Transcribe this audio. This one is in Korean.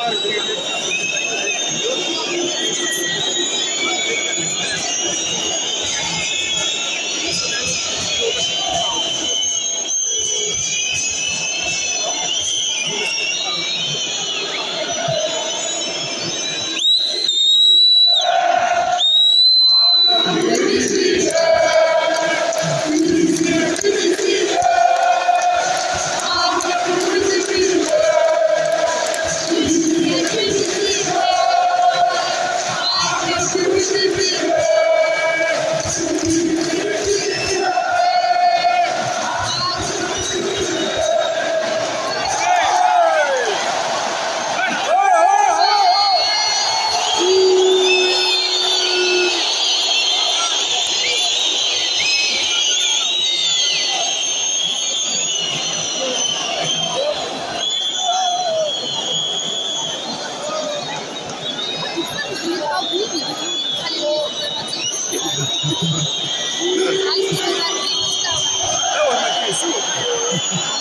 water here. Thank you.